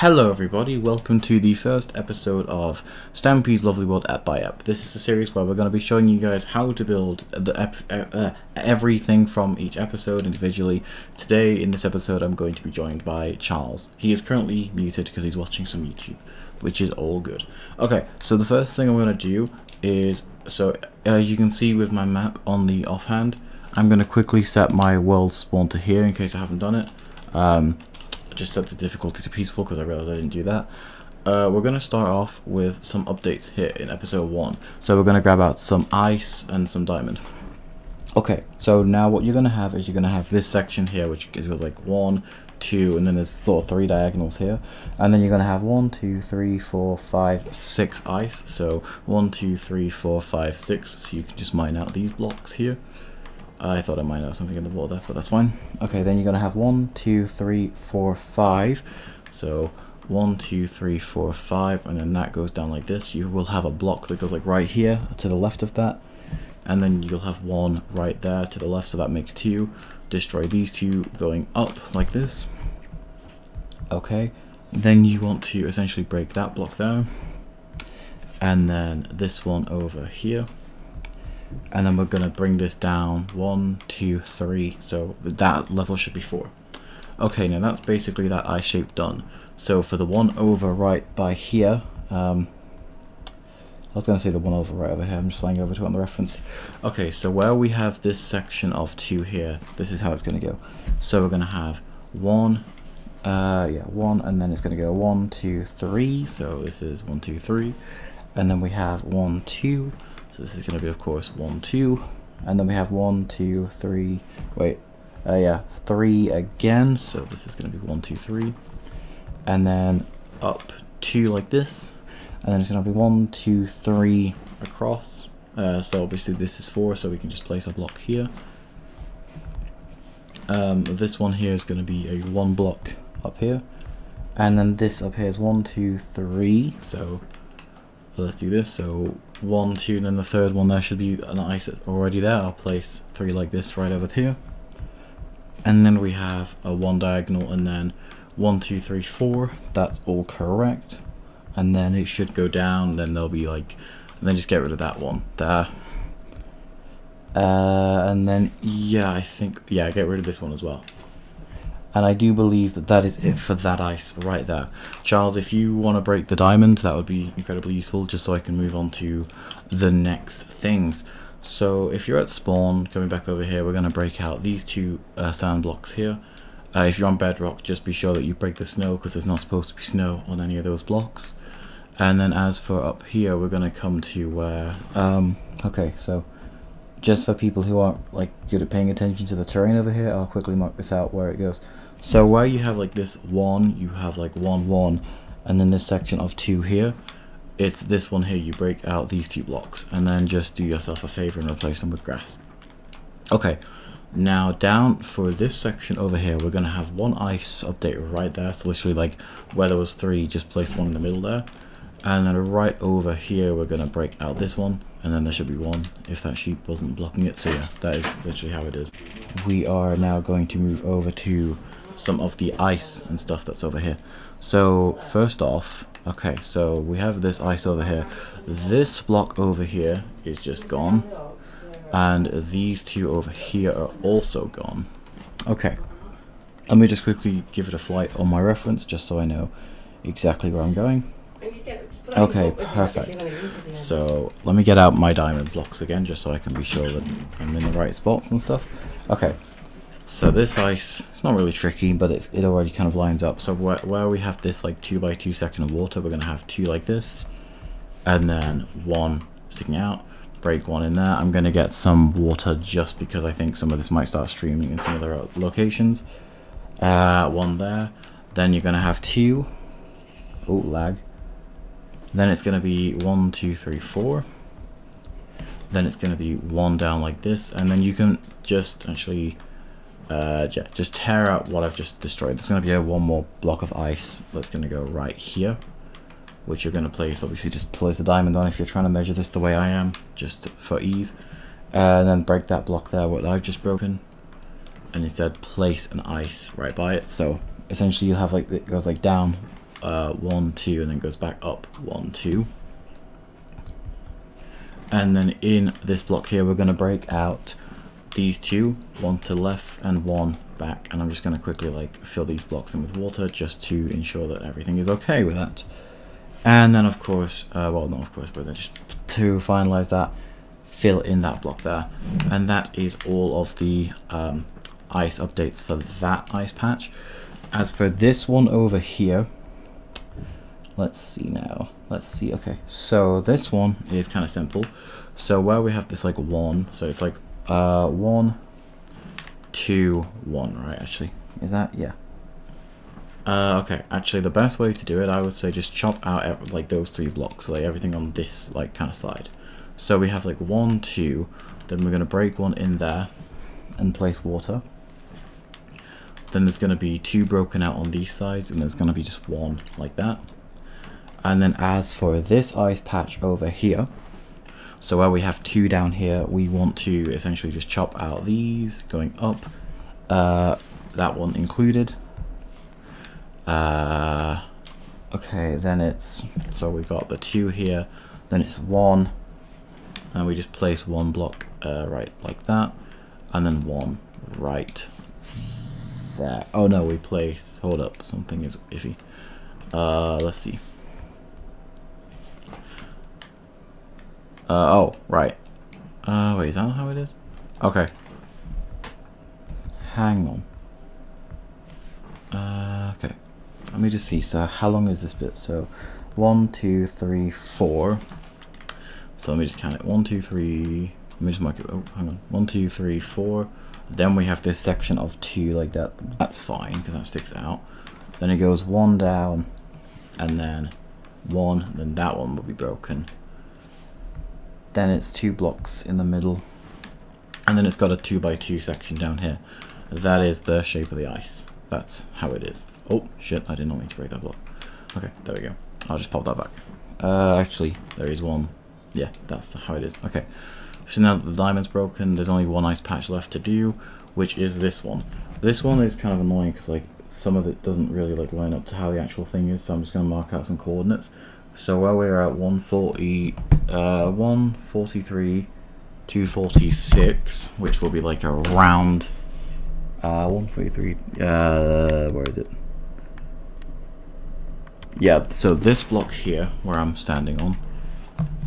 Hello, everybody. Welcome to the first episode of Stampy's Lovely World Ep by Ep. This is a series where we're going to be showing you guys how to build the uh, uh, everything from each episode individually. Today, in this episode, I'm going to be joined by Charles. He is currently muted because he's watching some YouTube, which is all good. Okay, so the first thing I'm going to do is so as you can see with my map on the offhand, I'm going to quickly set my world spawn to here in case I haven't done it. Um, just set the difficulty to peaceful because I realized I didn't do that. Uh, we're going to start off with some updates here in episode 1. So we're going to grab out some ice and some diamond. Okay, so now what you're going to have is you're going to have this section here which is like 1, 2, and then there's sort of 3 diagonals here. And then you're going to have 1, 2, 3, 4, 5, 6 ice. So 1, 2, 3, 4, 5, 6. So you can just mine out these blocks here. I thought I might have something in the water, but that's fine. Okay, then you're going to have one, two, three, four, five. So one, two, three, four, five, and then that goes down like this. You will have a block that goes like right here to the left of that. And then you'll have one right there to the left, so that makes two. Destroy these two going up like this. Okay, then you want to essentially break that block down. And then this one over here and then we're going to bring this down. One two three. So that level should be four. Okay now that's basically that eye shape done. So for the one over right by here um, I was going to say the one over right over here. I'm just flying over to it on the reference. Okay so where we have this section of two here this is how it's going to go. So we're going to have one uh, yeah one and then it's going to go one two three. So this is one two three. And then we have one two so this is going to be, of course, 1, 2. And then we have one, two, three. Wait. Uh, yeah, 3 again. So this is going to be one, two, three, And then up 2 like this. And then it's going to be one, two, three across. Uh, so obviously this is 4, so we can just place a block here. Um, this one here is going to be a 1 block up here. And then this up here is one, two, three. So let's do this. So one, two, and then the third one there should be an ice already there. I'll place three like this right over here. And then we have a one diagonal and then one, two, three, four. That's all correct. And then it should go down, then there'll be like, and then just get rid of that one there. Uh, and then, yeah, I think, yeah, get rid of this one as well and I do believe that that is it for that ice right there. Charles, if you want to break the diamond, that would be incredibly useful, just so I can move on to the next things. So if you're at spawn, coming back over here, we're going to break out these two uh, sand blocks here. Uh, if you're on bedrock, just be sure that you break the snow, because there's not supposed to be snow on any of those blocks. And then as for up here, we're going to come to where... Um, okay, so just for people who aren't like good at paying attention to the terrain over here, I'll quickly mark this out where it goes. So where you have like this one, you have like one, one, and then this section of two here, it's this one here, you break out these two blocks, and then just do yourself a favor and replace them with grass. Okay, now down for this section over here, we're gonna have one ice update right there, so literally like where there was three, just place one in the middle there. And then right over here, we're gonna break out this one, and then there should be one if that sheep wasn't blocking it. So yeah, that is literally how it is. We are now going to move over to some of the ice and stuff that's over here. So first off, okay, so we have this ice over here. This block over here is just gone. And these two over here are also gone. Okay, let me just quickly give it a flight on my reference just so I know exactly where I'm going. Okay, perfect. So let me get out my diamond blocks again just so I can be sure that I'm in the right spots and stuff. Okay, so this ice, it's not really tricky, but it, it already kind of lines up. So where, where we have this like 2 by 2 section of water, we're going to have two like this, and then one sticking out, break one in there. I'm going to get some water just because I think some of this might start streaming in some other locations. Uh, one there. Then you're going to have two. Oh, lag. Then it's going to be one, two, three, four. Then it's going to be one down like this, and then you can just actually uh, yeah, just tear out what I've just destroyed. There's going to be a one more block of ice that's going to go right here, which you're going to place, obviously just place the diamond on if you're trying to measure this the way I am, just for ease. Uh, and then break that block there, what I've just broken, and instead place an ice right by it. So essentially you have like, it goes like down, uh, one, two, and then goes back up one, two. And then in this block here, we're going to break out these two, one to left and one back. And I'm just going to quickly like fill these blocks in with water just to ensure that everything is okay with that. And then of course, uh, well not of course, but then just to finalize that, fill in that block there. And that is all of the um, ice updates for that ice patch. As for this one over here, let's see now. Let's see. Okay, so this one is kind of simple. So where we have this like one, so it's like uh one, two, one, right? Actually, is that yeah? Uh, okay, actually, the best way to do it, I would say, just chop out like those three blocks, like everything on this like kind of side. So we have like one, two, then we're gonna break one in there, and place water. Then there's gonna be two broken out on these sides, and there's gonna be just one like that. And then as for this ice patch over here, so where we have two down here, we want to essentially just chop out these going up, uh, that one included. Uh, okay, then it's, so we've got the two here, then it's one, and we just place one block uh, right like that, and then one right there. Oh no, we place, hold up, something is iffy. Uh, let's see. Uh, oh, right. Uh, wait, is that how it is? Okay. Hang on. Uh, okay. Let me just see. So, how long is this bit? So, one, two, three, four. So, let me just count it. One, two, three. Let me just mark it. Oh, hang on. One, two, three, four. Then we have this section of two like that. That's fine because that sticks out. Then it goes one down, and then one. Then that one will be broken then it's two blocks in the middle and then it's got a 2 by 2 section down here. That is the shape of the ice. That's how it is. Oh shit I did not mean to break that block. Okay there we go. I'll just pop that back. Uh, actually there is one. Yeah that's how it is. Okay. So now that the diamond's broken there's only one ice patch left to do which is this one. This one is kind of annoying because like some of it doesn't really like line up to how the actual thing is so I'm just going to mark out some coordinates so where we're at 140, uh, 143, 246, which will be like around, uh, 143, uh, where is it? Yeah, so this block here, where I'm standing on,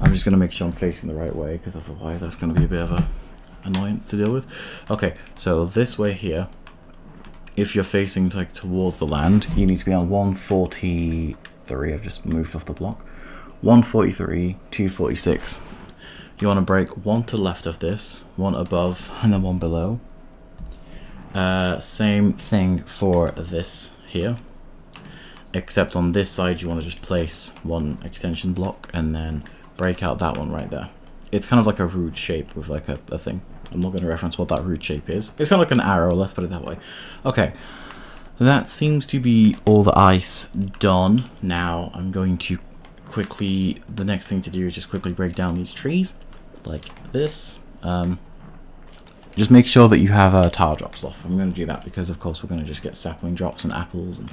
I'm just going to make sure I'm facing the right way, because otherwise that's going to be a bit of a annoyance to deal with. Okay, so this way here, if you're facing like towards the land, you need to be on 140 three. I've just moved off the block. 143, 246. You want to break one to left of this, one above, and then one below. Uh, same thing for this here. Except on this side, you want to just place one extension block and then break out that one right there. It's kind of like a rude shape with like a, a thing. I'm not going to reference what that rude shape is. It's kind of like an arrow, let's put it that way. Okay, that seems to be all the ice done. Now I'm going to quickly, the next thing to do is just quickly break down these trees, like this. Um, just make sure that you have uh, tile drops off. I'm going to do that because of course we're going to just get sapling drops and apples and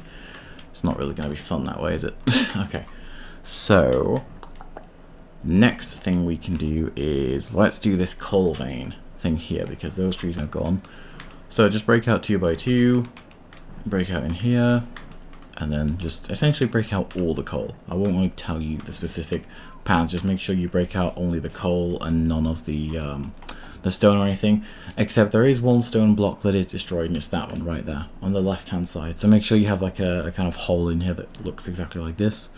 it's not really going to be fun that way, is it? okay, so next thing we can do is let's do this coal vein thing here because those trees are gone. So just break out two by two, break out in here, and then just essentially break out all the coal. I won't really tell you the specific pans, just make sure you break out only the coal and none of the um, the stone or anything, except there is one stone block that is destroyed and it's that one right there on the left hand side. So make sure you have like a, a kind of hole in here that looks exactly like this.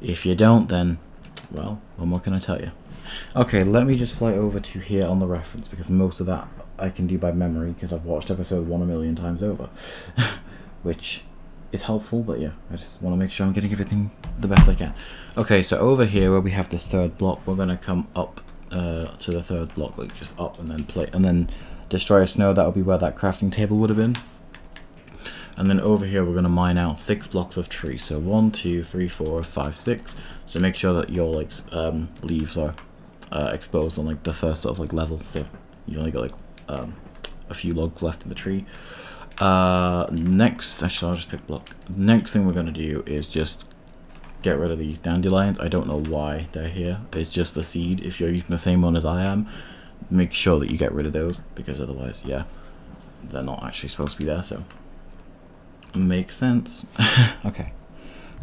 If you don't, then, well, what more can I tell you? Okay, let me just fly over to here on the reference because most of that I can do by memory because I've watched episode one a million times over. which is helpful, but yeah, I just want to make sure I'm getting everything the best I can. Okay, so over here where we have this third block, we're going to come up uh, to the third block, like just up and then play, and then destroy a snow, that'll be where that crafting table would have been. And then over here, we're going to mine out six blocks of trees. So one, two, three, four, five, six. So make sure that your like um, leaves are uh, exposed on like the first sort of like level. So you only got like um, a few logs left in the tree. Uh, next, actually, I'll just pick block. Next thing we're going to do is just get rid of these dandelions. I don't know why they're here. It's just the seed. If you're using the same one as I am, make sure that you get rid of those because otherwise, yeah, they're not actually supposed to be there. So makes sense. okay.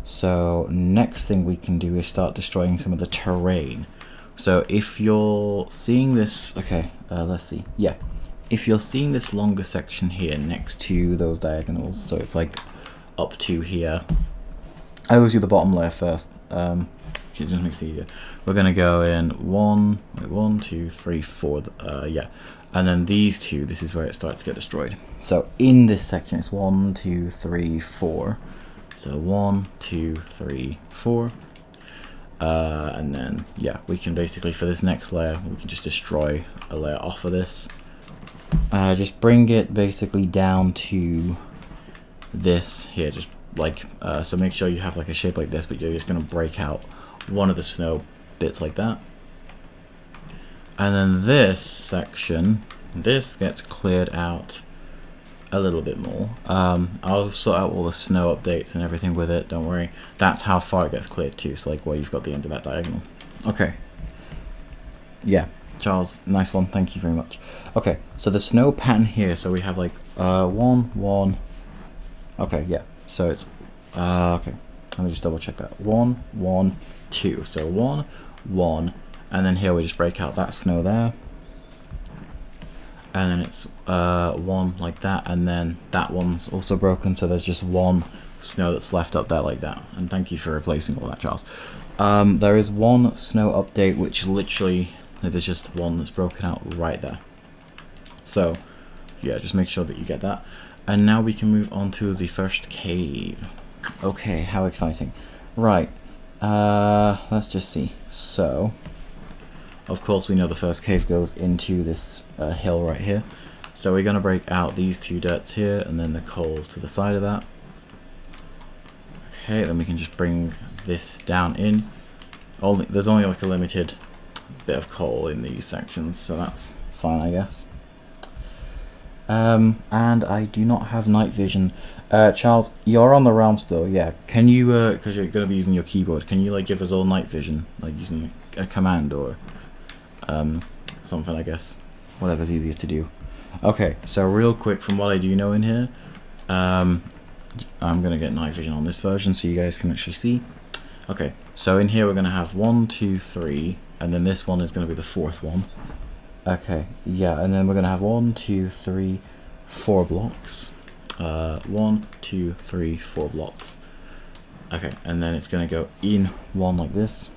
So next thing we can do is start destroying some of the terrain. So if you're seeing this, okay, uh, let's see. Yeah, if you're seeing this longer section here next to those diagonals, so it's like up to here. I always do the bottom layer first. Um, it just makes it easier. We're gonna go in one, wait, one, two, three, four. Uh, yeah, and then these two. This is where it starts to get destroyed. So in this section, it's one, two, three, four. So one, two, three, four. Uh, and then yeah, we can basically for this next layer, we can just destroy a layer off of this. Uh, just bring it basically down to this here, just like, uh, so make sure you have like a shape like this, but you're just to break out one of the snow bits like that. And then this section, this gets cleared out a little bit more. Um, I'll sort out all the snow updates and everything with it, don't worry. That's how far it gets cleared too, so like where you've got the end of that diagonal. Okay. Yeah, Charles, nice one, thank you very much. Okay, so the snow pattern here, so we have like uh, one, one, Okay, yeah. So it's uh, okay. Let me just double check that. One, one, two. So one, one, and then here we just break out that snow there. And then it's uh, one like that, and then that one's also broken, so there's just one snow that's left up there like that. And thank you for replacing all that, Charles. Um, there is one snow update, which literally, there's just one that's broken out right there. So, yeah, just make sure that you get that. And now we can move on to the first cave. Okay, how exciting. Right, uh, let's just see. So, of course we know the first cave goes into this uh, hill right here. So we're going to break out these two dirts here and then the coals to the side of that. Okay, then we can just bring this down in. Only, there's only like a limited bit of coal in these sections, so that's fine I guess. Um, and I do not have night vision. Uh, Charles, you're on the realm still, yeah. Can you, because uh, you're going to be using your keyboard, can you like give us all night vision, like using a command or um, something, I guess. Whatever's easier to do. Okay, so real quick from what I do know in here, um, I'm going to get night vision on this version so you guys can actually see. Okay, so in here we're going to have one, two, three, and then this one is going to be the fourth one. Okay, yeah, and then we're gonna have one, two, three, four blocks. Uh, one, two, three, four blocks. Okay, and then it's gonna go in one like this.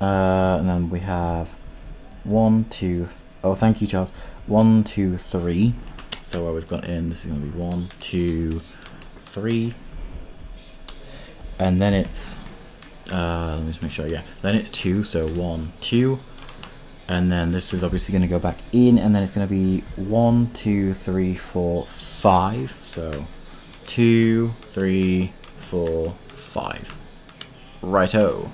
Uh, and then we have one, two, oh, thank you, Charles. One, two, three. So where we've got in, this is gonna be one, two, three. And then it's, uh, let me just make sure, yeah. Then it's two, so one, two. And then this is obviously going to go back in and then it's going to be one two three four five. So two three four five. Righto.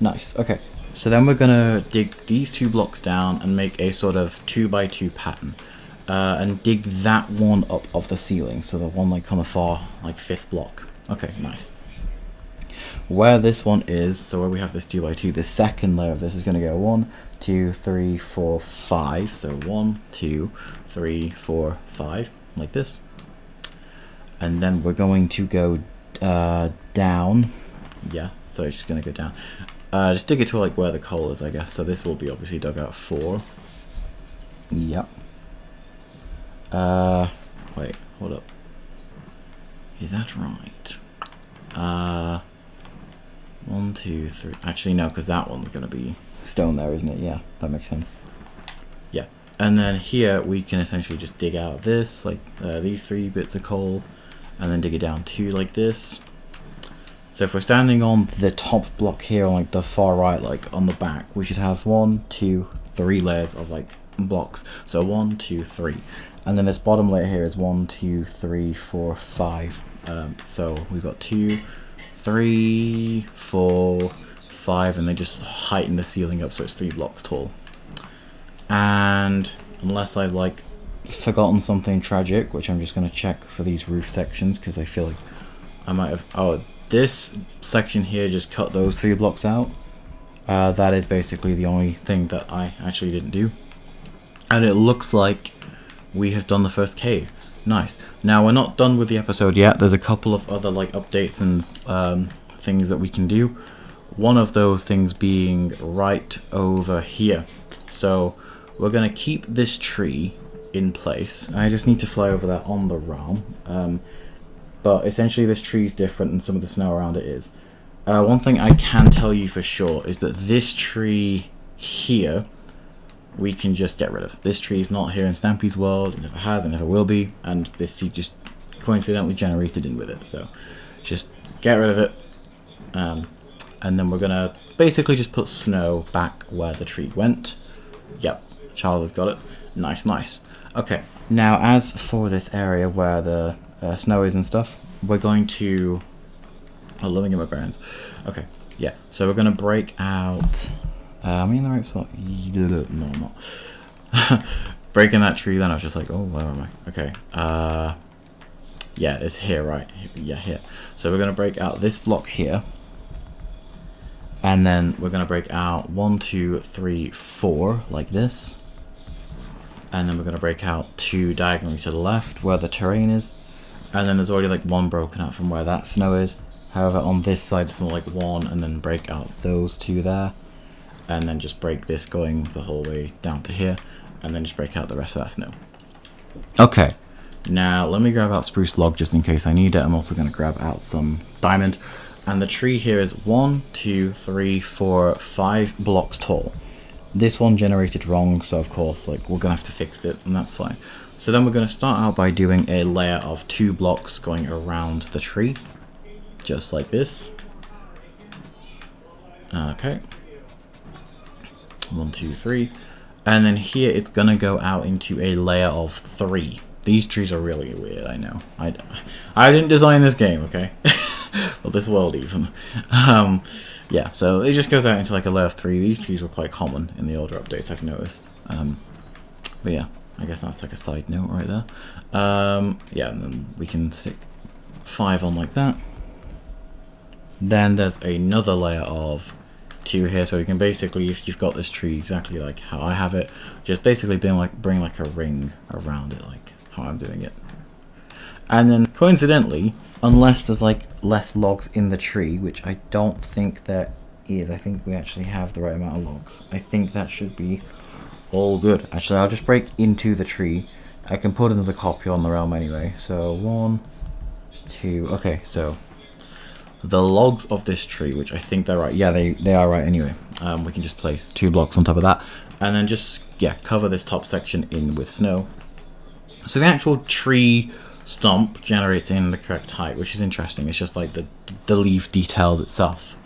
Nice okay. So then we're gonna dig these two blocks down and make a sort of two by two pattern. Uh, and dig that one up of the ceiling so the one like on the far like fifth block. Okay nice where this one is, so where we have this 2 by 2 the second layer of this is going to go one, two, three, four, five. So one, two, three, four, five, like this. And then we're going to go uh, down. Yeah, so it's just going to go down. Uh, just dig it to like where the coal is, I guess. So this will be obviously dug out four. Yep. Uh, wait, hold up. Is that right? Uh, one, two, three. Actually, no, because that one's going to be stone there, isn't it? Yeah, that makes sense. Yeah, and then here we can essentially just dig out this, like uh, these three bits of coal, and then dig it down two like this. So if we're standing on the top block here, on like the far right, like on the back, we should have one, two, three layers of like blocks. So one, two, three. And then this bottom layer here is one, two, three, four, five. Um, so we've got two, three, four, five, and they just heighten the ceiling up so it's three blocks tall. And unless I've like forgotten something tragic, which I'm just going to check for these roof sections because I feel like I might have. Oh, this section here just cut those three blocks out. Uh, that is basically the only thing that I actually didn't do. And it looks like we have done the first cave. Nice. Now we're not done with the episode yet. There's a couple of other like updates and um, things that we can do. One of those things being right over here. So we're gonna keep this tree in place. I just need to fly over that on the realm. Um, but essentially this tree is different and some of the snow around it is. Uh, one thing I can tell you for sure is that this tree here we can just get rid of. This tree is not here in Stampy's world, it never has, it never will be, and this seed just coincidentally generated in with it. So just get rid of it. Um, and then we're gonna basically just put snow back where the tree went. Yep, Charles has got it. Nice, nice. Okay, now as for this area where the uh, snow is and stuff, we're going to... Oh, living in my parents. Okay, yeah. So we're gonna break out uh, am I in the right spot? No, I'm not. Breaking that tree, then I was just like, oh, where am I? Okay. Uh, yeah, it's here, right? Yeah, here. So we're going to break out this block here. And then we're going to break out one, two, three, four, like this. And then we're going to break out two diagonally to the left where the terrain is. And then there's already like one broken out from where that snow is. However, on this side it's more like one and then break out those two there and then just break this going the whole way down to here and then just break out the rest of that snow. Okay, now let me grab out spruce log just in case I need it. I'm also going to grab out some diamond. And the tree here is one, two, three, four, five blocks tall. This one generated wrong, so of course, like, we're going to have to fix it, and that's fine. So then we're going to start out by doing a layer of two blocks going around the tree, just like this. Okay. One, two, three. And then here it's to go out into a layer of three. These trees are really weird, I know. I, I didn't design this game, okay? well, this world even. Um, yeah, so it just goes out into like a layer of three. These trees were quite common in the older updates, I've noticed. Um, but yeah, I guess that's like a side note right there. Um, yeah, and then we can stick five on like that. Then there's another layer of two here so you can basically if you've got this tree exactly like how I have it just basically bring like bring like a ring around it like how I'm doing it. And then coincidentally unless there's like less logs in the tree which I don't think there is I think we actually have the right amount of logs I think that should be all good. Actually I'll just break into the tree. I can put another copy on the realm anyway so one two okay so the logs of this tree, which I think they're right. Yeah, they, they are right anyway. Um, we can just place two blocks on top of that. And then just, yeah, cover this top section in with snow. So the actual tree stump generates in the correct height, which is interesting. It's just like the, the leaf details itself,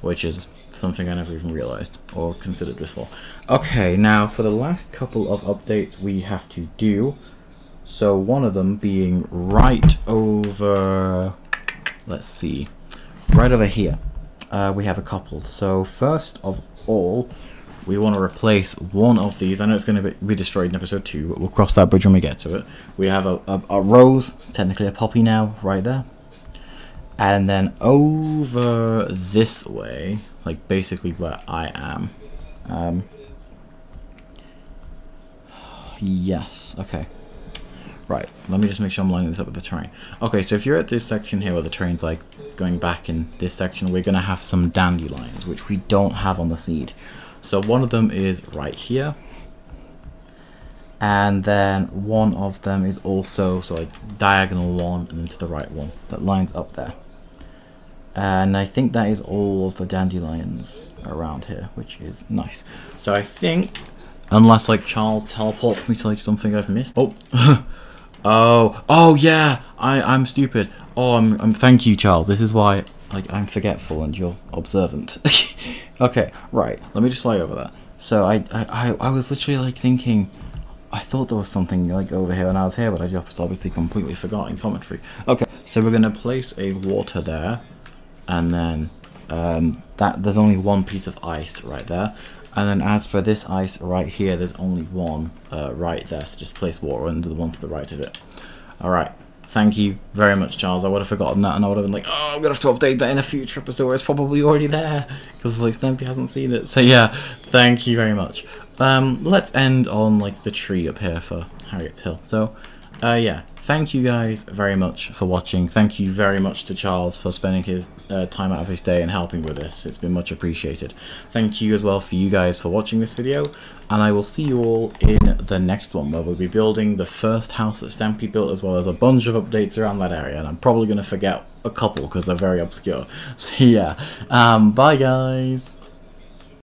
which is something I never even realized or considered before. Okay, now for the last couple of updates we have to do. So one of them being right over, let's see, right over here, uh, we have a couple. So first of all, we want to replace one of these. I know it's going to be destroyed in episode 2, but we'll cross that bridge when we get to it. We have a, a, a rose, technically a poppy now, right there. And then over this way, like basically where I am. Um, yes, okay. Right, let me just make sure I'm lining this up with the terrain. Okay, so if you're at this section here where the train's like going back in this section, we're to have some dandelions, which we don't have on the seed. So one of them is right here. And then one of them is also, so diagonal one and then to the right one. That lines up there. And I think that is all of the dandelions around here, which is nice. So I think, unless like Charles teleports me to like something I've missed. Oh, Oh, oh yeah, I, I'm stupid. Oh, I'm, I'm, thank you, Charles. This is why, like, I'm forgetful and you're observant. okay, right. Let me just fly over that. So I, I, I was literally like thinking, I thought there was something like over here when I was here, but I just obviously completely forgot in commentary. Okay, so we're gonna place a water there, and then um, that there's only one piece of ice right there. And then as for this ice right here, there's only one uh, right there, so just place water under the one to the right of it. Alright, thank you very much, Charles. I would have forgotten that, and I would have been like, oh, I'm gonna have to update that in a future episode it's probably already there because like Stampy hasn't seen it. So yeah, thank you very much. Um, let's end on like the tree up here for Harriet's Hill. So, uh, yeah, thank you guys very much for watching. Thank you very much to Charles for spending his uh, time out of his day and helping with this. It's been much appreciated. Thank you as well for you guys for watching this video, and I will see you all in the next one where we'll be building the first house that Stampy built as well as a bunch of updates around that area, and I'm probably going to forget a couple because they're very obscure. So yeah, um, bye guys!